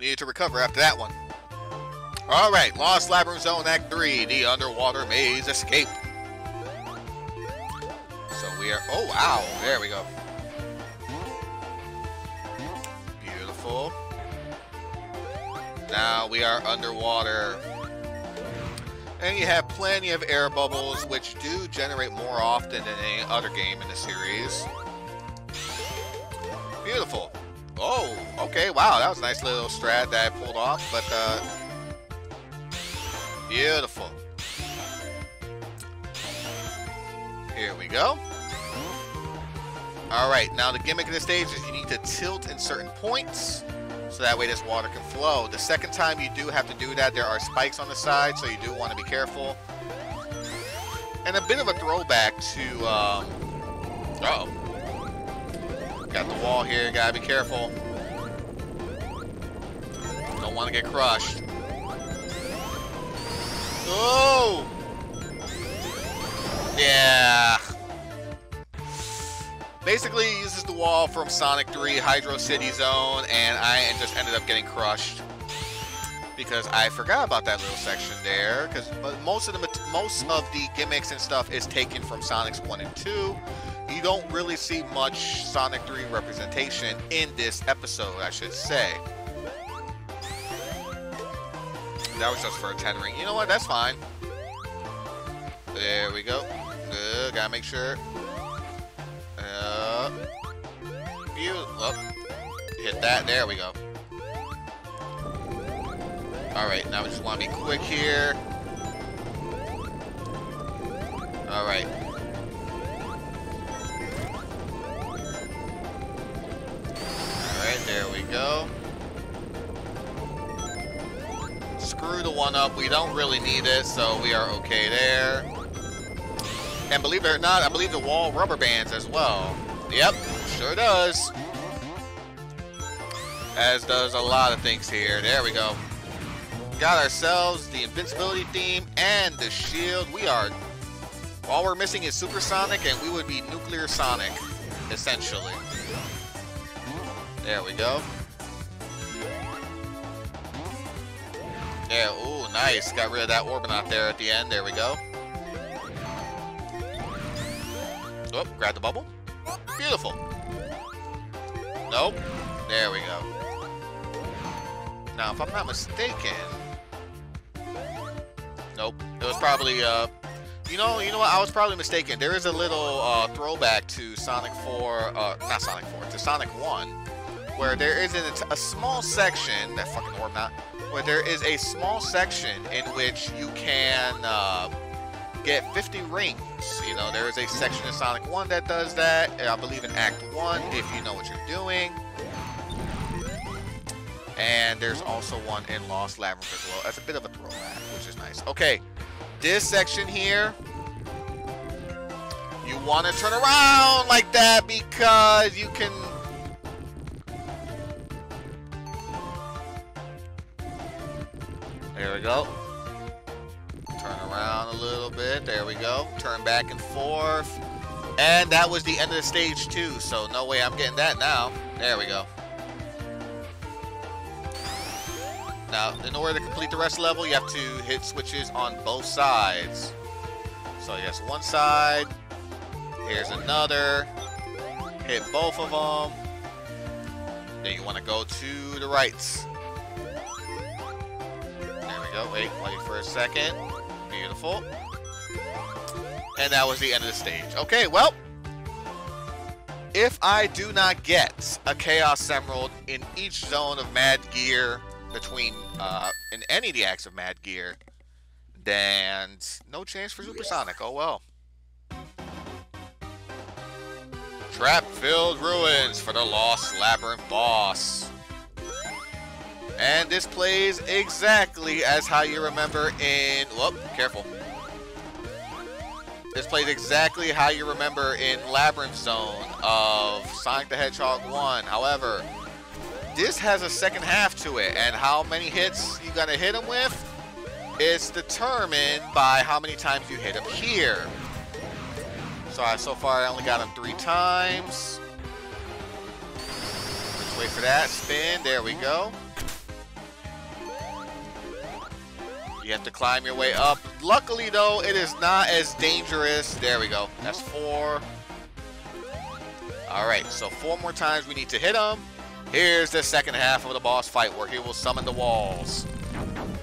Needed to recover after that one. Alright, Lost Labyrinth Zone Act 3, the Underwater Maze Escape. So we are, oh wow, there we go. Beautiful. Now we are underwater. And you have plenty of air bubbles, which do generate more often than any other game in the series. Beautiful. Oh, okay, wow, that was a nice little strat that I pulled off, but, uh, beautiful. Here we go. Alright, now the gimmick of the stage is you need to tilt in certain points, so that way this water can flow. The second time you do have to do that, there are spikes on the side, so you do want to be careful. And a bit of a throwback to, um, uh oh Got the wall here, gotta be careful. Don't want to get crushed. Oh! Yeah. Basically, uses the wall from Sonic 3 Hydro City Zone, and I just ended up getting crushed because I forgot about that little section there. Because most of the most of the gimmicks and stuff is taken from Sonic's 1 and 2 you don't really see much Sonic 3 representation in this episode, I should say. That was just for a 10 ring. You know what? That's fine. There we go. Good. Gotta make sure. Uh, Beautiful. hit that. There we go. Alright, now we just want to be quick here. Alright. Alright. There we go. Screw the one up. We don't really need it, so we are okay there. And believe it or not, I believe the wall rubber bands as well. Yep, sure does. As does a lot of things here. There we go. Got ourselves the invincibility theme and the shield. We are... All we're missing is Supersonic, and we would be Nuclear Sonic, essentially. There we go. Yeah, ooh, nice. Got rid of that Orbinaut there at the end. There we go. Oh, grab the bubble. Beautiful. Nope. There we go. Now, if I'm not mistaken... Nope. It was probably, uh... You know, you know what? I was probably mistaken. There is a little uh, throwback to Sonic 4, uh, not Sonic 4, to Sonic 1, where there is a, a small section, that fucking Orbinaut, where there is a small section in which you can uh, get 50 rings. You know, there is a section in Sonic 1 that does that, I believe in Act 1, if you know what you're doing. And there's also one in Lost Labyrinth as well. That's a bit of a throwback, which is nice. Okay, this section here, you want to turn around like that because you can There we go. Turn around a little bit. There we go. Turn back and forth. And that was the end of the stage two, so no way I'm getting that now. There we go. Now, in order to complete the rest the level, you have to hit switches on both sides. So yes, one side. Here's another. Hit both of them. Then you want to go to the right go. Wait, wait for a second. Beautiful. And that was the end of the stage. Okay, well, if I do not get a Chaos Emerald in each zone of Mad Gear between, uh, in any of the acts of Mad Gear, then no chance for Supersonic. Oh well. Trap-filled ruins for the Lost Labyrinth boss. And this plays exactly as how you remember in... Whoop, careful. This plays exactly how you remember in Labyrinth Zone of Sonic the Hedgehog 1. However, this has a second half to it, and how many hits you're gonna hit him with is determined by how many times you hit him here. So so far I only got him three times. Let's wait for that spin. There we go. You have to climb your way up. Luckily, though, it is not as dangerous. There we go. That's four. All right, so four more times we need to hit him. Here's the second half of the boss fight where he will summon the walls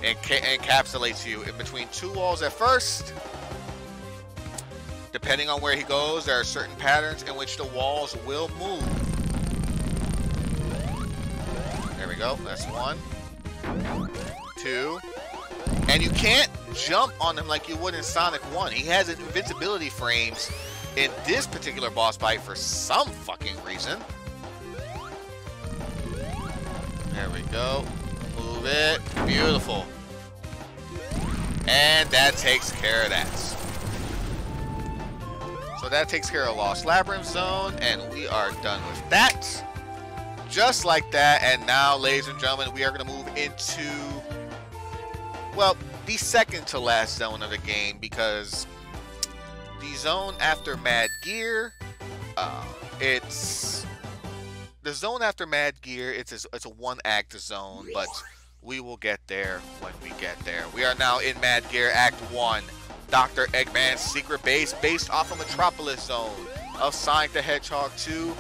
and encapsulates you in between two walls at first. Depending on where he goes, there are certain patterns in which the walls will move. There we go. That's one. Two. And you can't jump on him like you would in Sonic 1. He has invincibility frames in this particular boss fight for some fucking reason. There we go. Move it. Beautiful. And that takes care of that. So that takes care of Lost Labyrinth Zone, and we are done with that. Just like that, and now, ladies and gentlemen, we are going to move into, well, the second to last zone of the game, because the zone after Mad Gear, uh, it's the zone after Mad Gear, it's a, it's a one act zone, but we will get there when we get there. We are now in Mad Gear Act 1, Dr. Eggman's secret base based off of Metropolis Zone of Sonic the Hedgehog 2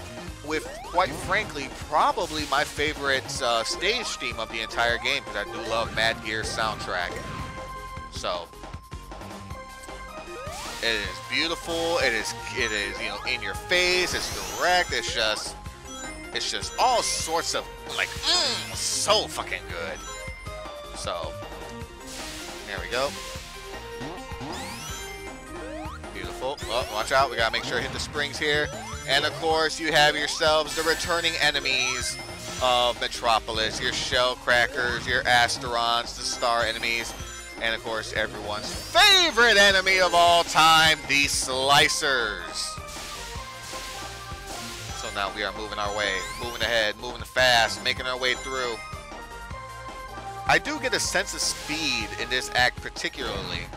with, quite frankly, probably my favorite uh, stage theme of the entire game because I do love Mad Gear's soundtrack. So, it is beautiful. It is, it is, you know, in your face. It's direct. It's just it's just all sorts of, like, mm, so fucking good. So, there we go. Oh, watch out. We gotta make sure to hit the springs here. And of course, you have yourselves the returning enemies of Metropolis. Your Shellcrackers, your Asterons, the star enemies, and of course, everyone's favorite enemy of all time, the Slicers So now we are moving our way, moving ahead, moving fast, making our way through. I do get a sense of speed in this act particularly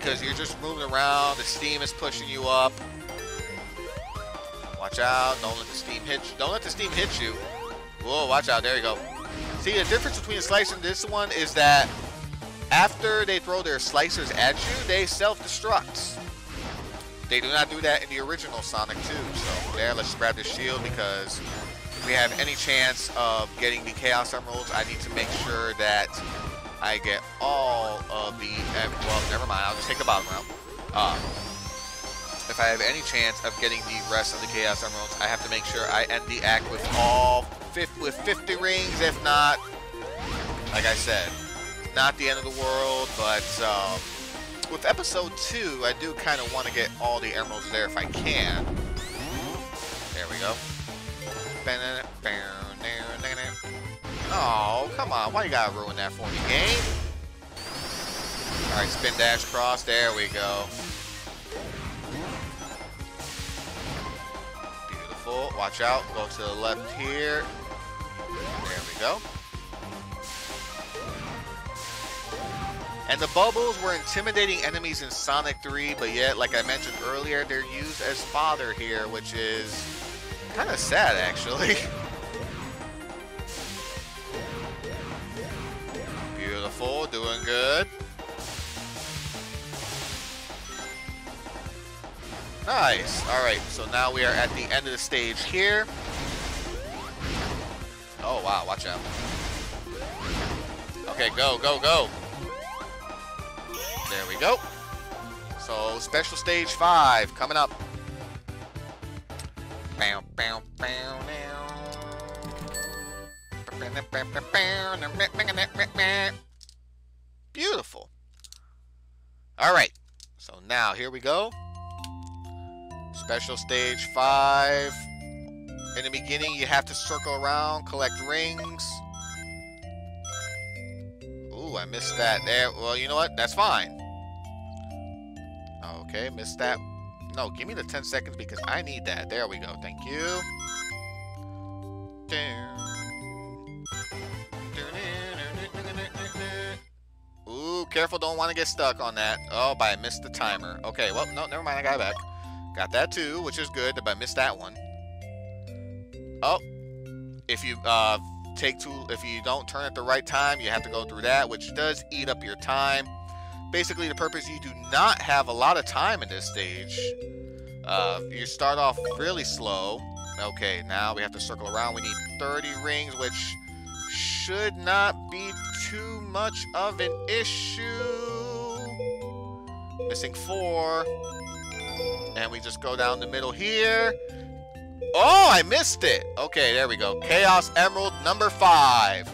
because you're just moving around, the steam is pushing you up. Watch out, don't let the steam hit you. Don't let the steam hit you. Whoa, watch out, there you go. See, the difference between a slicer and this one is that after they throw their slicers at you, they self-destruct. They do not do that in the original Sonic 2. So there, let's grab the shield because if we have any chance of getting the Chaos Emeralds, I need to make sure that I get all of the, well, never mind, I'll just take the bottom route. Uh, if I have any chance of getting the rest of the Chaos Emeralds, I have to make sure I end the act with all, with 50 rings, if not, like I said, not the end of the world, but, um, with episode 2, I do kind of want to get all the emeralds there if I can. There we go. Oh, come on. Why you gotta ruin that for me, game? Alright, spin dash cross. There we go. Beautiful. Watch out. Go to the left here. There we go. And the bubbles were intimidating enemies in Sonic 3, but yet, like I mentioned earlier, they're used as fodder here, which is kind of sad, actually. doing good. Nice. All right, so now we are at the end of the stage here. Oh, wow, watch out. Okay, go, go, go. There we go. So, special stage five coming up. Bow, bow, bow, Beautiful. All right. So now here we go. Special stage five. In the beginning, you have to circle around, collect rings. Ooh, I missed that there. Well, you know what? That's fine. Okay, missed that. No, give me the 10 seconds because I need that. There we go. Thank you. Ooh, careful. Don't want to get stuck on that. Oh, but I missed the timer. Okay, well, no, never mind. I got back. Got that too, which is good, but I missed that one. Oh, if you uh, take too if you don't turn at the right time, you have to go through that, which does eat up your time. Basically, the purpose you do not have a lot of time in this stage. Uh, you start off really slow. Okay, now we have to circle around. We need 30 rings, which should not be too much of an issue. Missing four. And we just go down the middle here. Oh, I missed it. Okay, there we go. Chaos Emerald number five.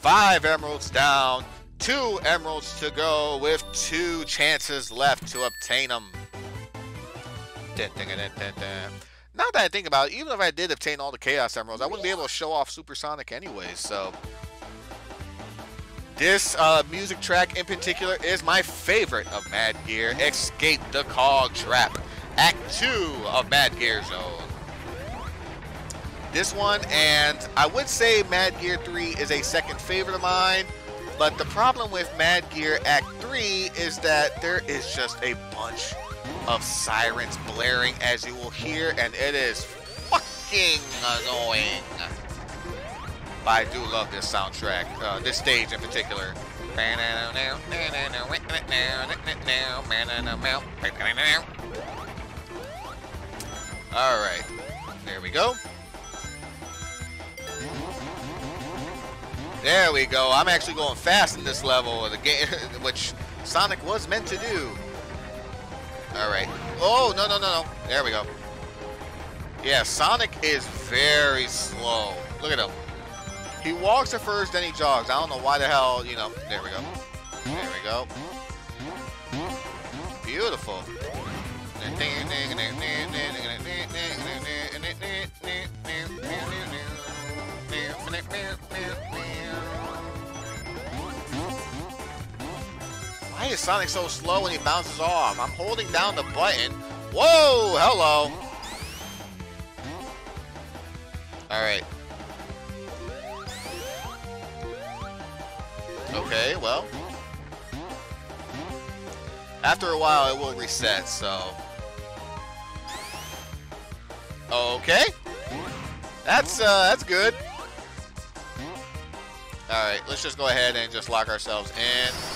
Five emeralds down. Two emeralds to go with two chances left to obtain them. Now that I think about it, even if I did obtain all the Chaos Emeralds, I wouldn't be able to show off Supersonic anyways, so... This uh, music track in particular is my favorite of Mad Gear, Escape the Cog Trap, Act 2 of Mad Gear Zone. This one, and I would say Mad Gear 3 is a second favorite of mine, but the problem with Mad Gear Act 3 is that there is just a bunch of sirens blaring as you will hear, and it is fucking annoying. But I do love this soundtrack, uh, this stage in particular. Alright, there we go. There we go. I'm actually going fast in this level of the game, which Sonic was meant to do. Alright. Oh, no, no, no, no. There we go. Yeah, Sonic is very slow. Look at him. He walks at first, then he jogs. I don't know why the hell, you know. There we go. There we go. Beautiful. Is Sonic so slow when he bounces off? I'm holding down the button. Whoa, hello. Alright. Okay, well. After a while, it will reset, so... Okay. That's, uh, that's good. Alright, let's just go ahead and just lock ourselves in.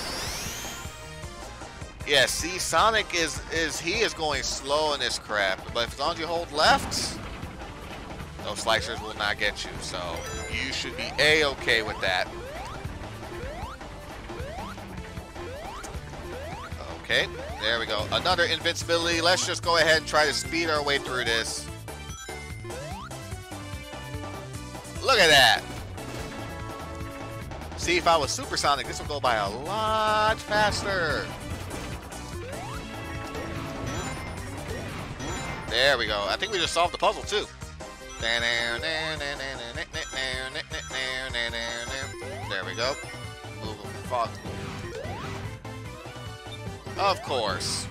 Yeah, see, Sonic is, is he is going slow in this crap, but as long as you hold left, those slicers will not get you, so you should be A-okay with that. Okay, there we go. Another invincibility. Let's just go ahead and try to speed our way through this. Look at that. See, if I was supersonic, this would go by a lot faster. There we go. I think we just solved the puzzle too. There we go. Of course.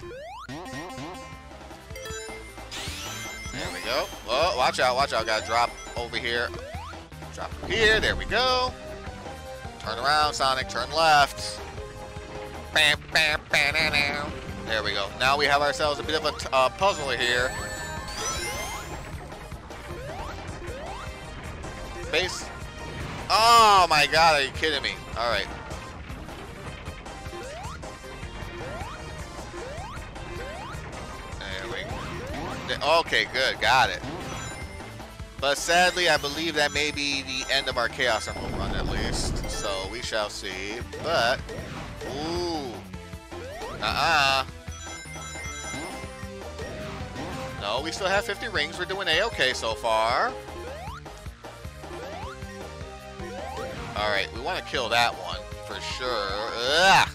There we go. Oh, watch out, watch out. Gotta drop over here. Drop here. There we go. Turn around, Sonic. Turn left. Bam, bam, bam. There we go. Now we have ourselves a bit of a uh, puzzle here. Oh my god, are you kidding me? Alright. Okay, good. Got it. But sadly, I believe that may be the end of our Chaos Emerald run at least. So we shall see. But, ooh. Uh-uh. No, we still have 50 rings. We're doing A-okay so far. Alright, we want to kill that one for sure. Ugh.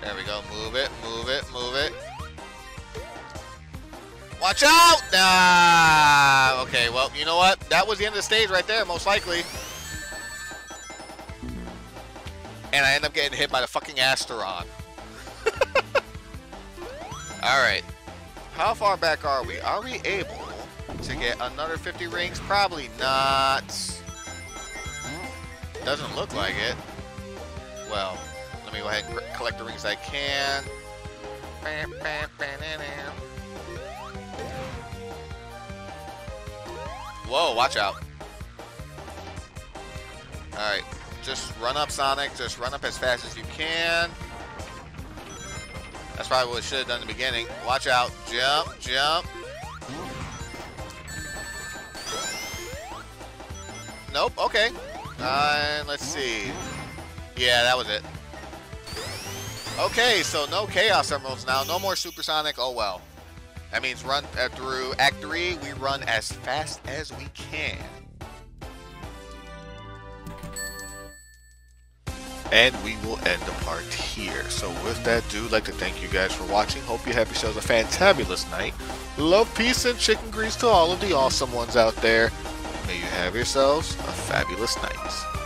There we go. Move it, move it, move it. Watch out! Ah, okay, well, you know what? That was the end of the stage right there, most likely. And I end up getting hit by the fucking Asteron. Alright. How far back are we? Are we able to get another 50 rings? Probably not. Doesn't look like it. Well, let me go ahead and collect the rings I can. Bam, bam, bam, Whoa, watch out. Alright, just run up, Sonic. Just run up as fast as you can. That's probably what I should have done in the beginning. Watch out. Jump, jump. Nope, okay. Uh, let's see. Yeah, that was it. Okay, so no Chaos Emeralds now. No more Supersonic. Oh well. That means run uh, through Act 3, we run as fast as we can. And we will end the part here. So with that, do like to thank you guys for watching. Hope you have yourselves a fantabulous night. Love, peace, and chicken grease to all of the awesome ones out there. May you have yourselves a fabulous night.